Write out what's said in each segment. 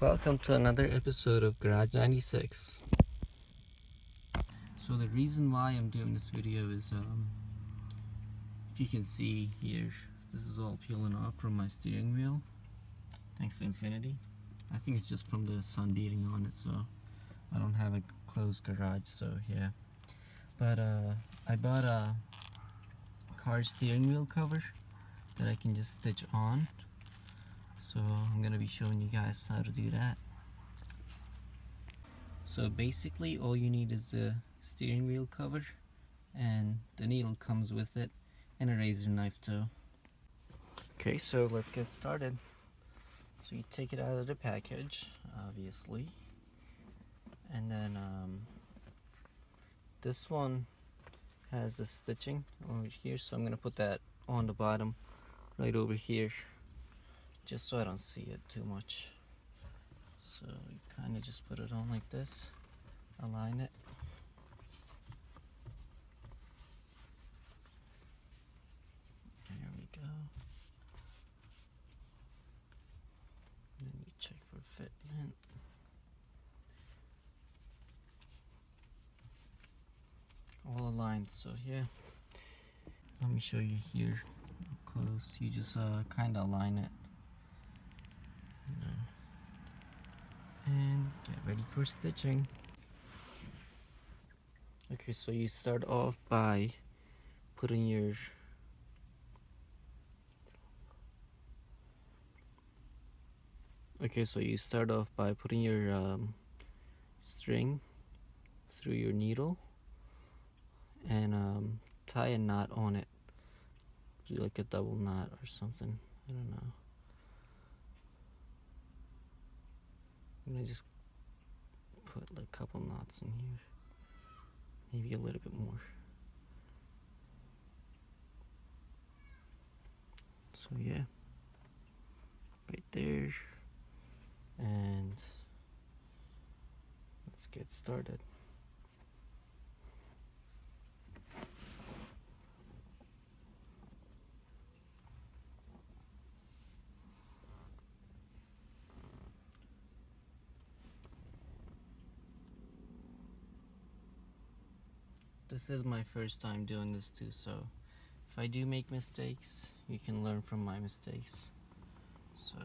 Welcome to another episode of Garage 96. So the reason why I'm doing this video is, um, if you can see here, this is all peeling off from my steering wheel, thanks to Infiniti. I think it's just from the sun beating on it, so I don't have a closed garage, so yeah. But uh, I bought a car steering wheel cover that I can just stitch on so I'm gonna be showing you guys how to do that. So basically all you need is the steering wheel cover and the needle comes with it and a razor knife too. Okay so let's get started. So you take it out of the package obviously. And then um, this one has the stitching over here so I'm gonna put that on the bottom right over here just so I don't see it too much. So you kind of just put it on like this, align it. There we go. Then you check for fitment. All aligned, so yeah. Let me show you here close. You just uh, kind of align it. And get ready for stitching. Okay so you start off by putting your okay so you start off by putting your um, string through your needle and um, tie a knot on it. Do like a double knot or something? I don't know I'm gonna just put like a couple knots in here. Maybe a little bit more. So yeah, right there. And let's get started. This is my first time doing this too, so if I do make mistakes, you can learn from my mistakes. So,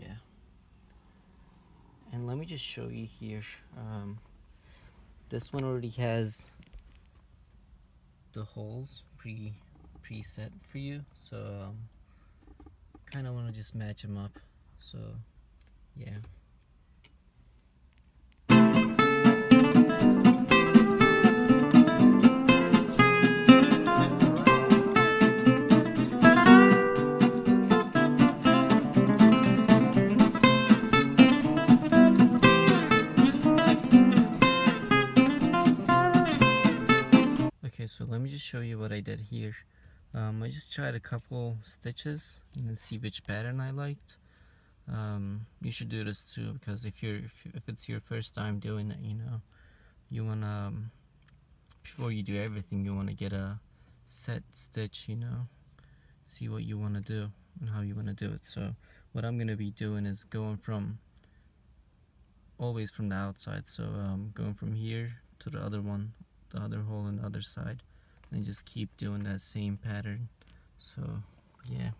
yeah. And let me just show you here. Um, this one already has the holes pre preset for you, so um, kind of want to just match them up. So, yeah. So let me just show you what I did here. Um, I just tried a couple stitches and see which pattern I liked. Um, you should do this too because if you're if, if, it's your first time doing it, you know, you wanna um, before you do everything, you wanna get a set stitch, you know, see what you wanna do and how you wanna do it. So what I'm gonna be doing is going from always from the outside. So um, going from here to the other one the other hole on the other side. And just keep doing that same pattern. So yeah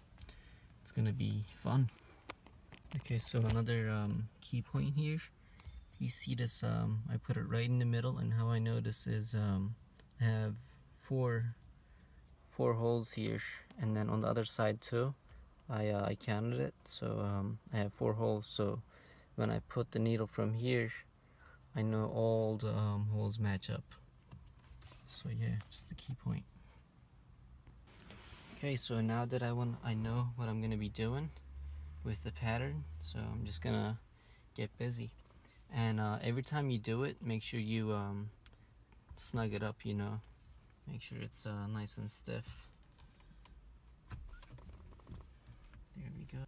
it's gonna be fun. Okay so another um, key point here. You see this um, I put it right in the middle and how I know this is um, I have four four holes here and then on the other side too I, uh, I counted it. So um, I have four holes. So when I put the needle from here I know all the um, holes match up so yeah just the key point. Okay so now that I want I know what I'm gonna be doing with the pattern so I'm just gonna get busy. And uh, every time you do it make sure you um, snug it up you know. Make sure it's uh, nice and stiff. There we go.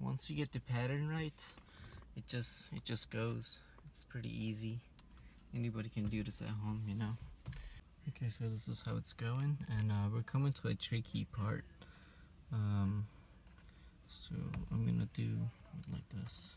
Once you get the pattern right it just it just goes. It's pretty easy anybody can do this at home, you know. Okay, so this is how it's going, and uh, we're coming to a tricky part. Um, so I'm gonna do like this.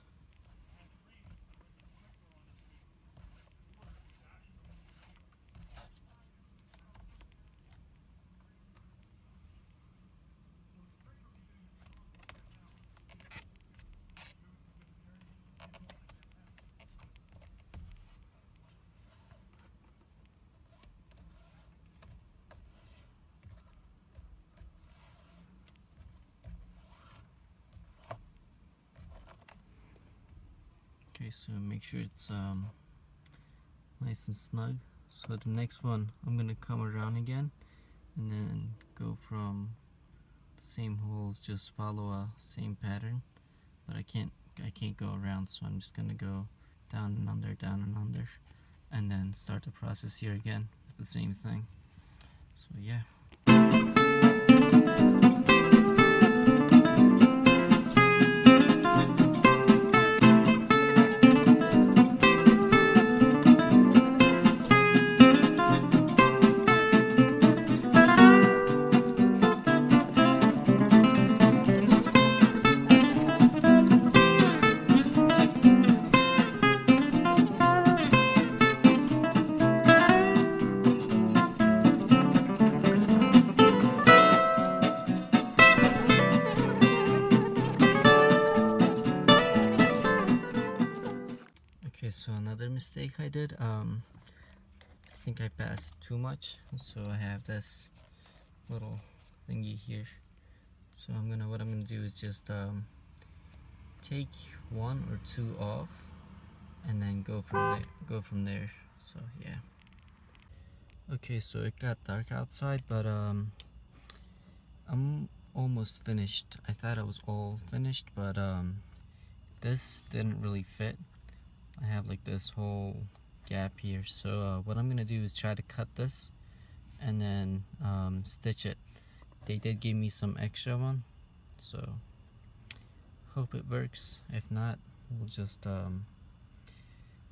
Okay, so make sure it's um, nice and snug. So the next one, I'm gonna come around again and then go from the same holes, just follow a same pattern. But I can't, I can't go around, so I'm just gonna go down and under, down and under, and then start the process here again with the same thing. So yeah. I um, I think I passed too much, so I have this little thingy here. So I'm gonna, what I'm gonna do is just um, take one or two off, and then go from there. Go from there. So yeah. Okay, so it got dark outside, but um, I'm almost finished. I thought I was all finished, but um, this didn't really fit. I have like this whole gap here. So uh, what I'm gonna do is try to cut this and then um, stitch it. They did give me some extra one so hope it works. If not we'll just um,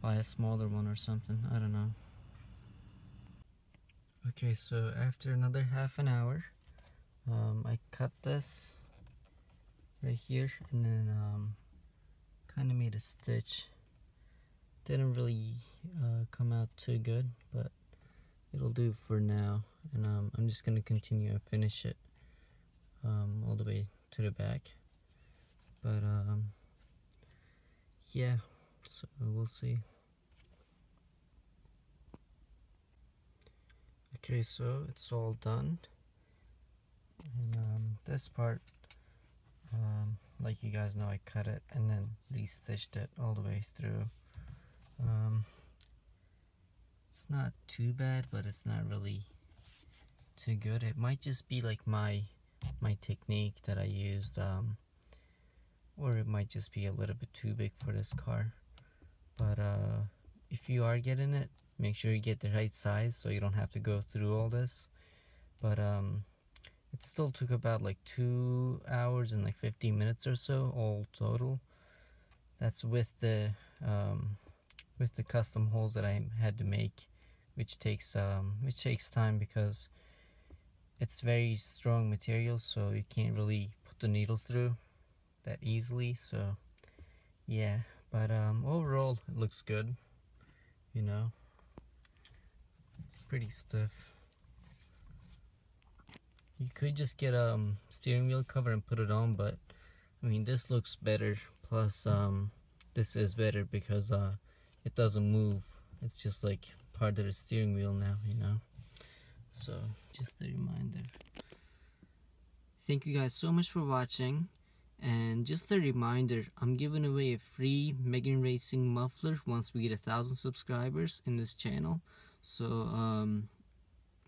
buy a smaller one or something. I don't know. Okay so after another half an hour um, I cut this right here and then um, kind of made a stitch didn't really uh, come out too good but it'll do for now. And um, I'm just gonna continue and finish it um, all the way to the back. But um, yeah so we'll see. Okay so it's all done. And um, this part um, like you guys know I cut it and then re-stitched it all the way through um, it's not too bad, but it's not really too good. It might just be like my my technique that I used, um, or it might just be a little bit too big for this car. But uh, if you are getting it, make sure you get the right size so you don't have to go through all this. But um, it still took about like two hours and like 15 minutes or so all total. That's with the um, with the custom holes that I had to make which takes um, which takes time because it's very strong material so you can't really put the needle through that easily so yeah. But um, overall it looks good you know? It's pretty stiff. You could just get a um, steering wheel cover and put it on but I mean this looks better. Plus um, this is better because uh, it doesn't move. It's just like part of the steering wheel now you know? So just a reminder. Thank you guys so much for watching. And just a reminder i'm giving away a free megan racing muffler once we get a thousand subscribers in this channel. So um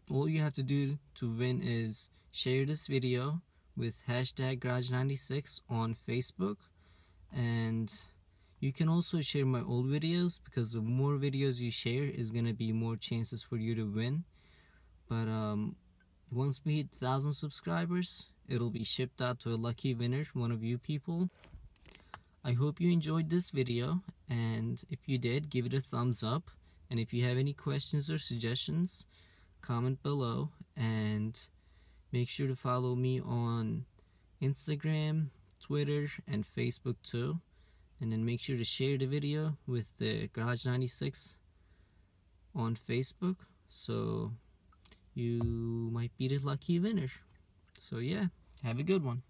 all you have to do to win is share this video with hashtag garage96 on facebook. And you can also share my old videos because the more videos you share is gonna be more chances for you to win. But um, once we hit 1000 subscribers it'll be shipped out to a lucky winner one of you people. I hope you enjoyed this video and if you did give it a thumbs up. And if you have any questions or suggestions comment below and make sure to follow me on Instagram Twitter and Facebook too. And then make sure to share the video with the Garage 96 on Facebook. So you might be the lucky winner. So yeah, have a good one.